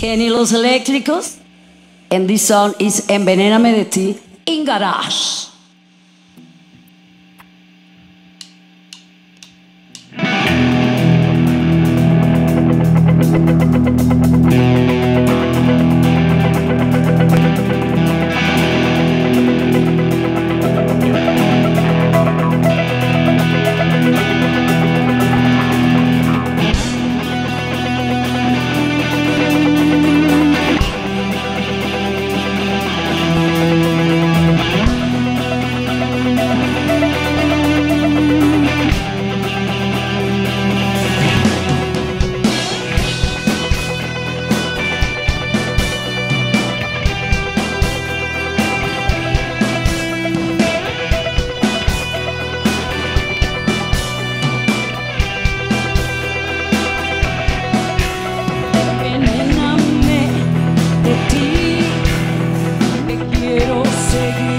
Jenny Los Eléctricos. And this song is Envenéname de ti in Garage. take you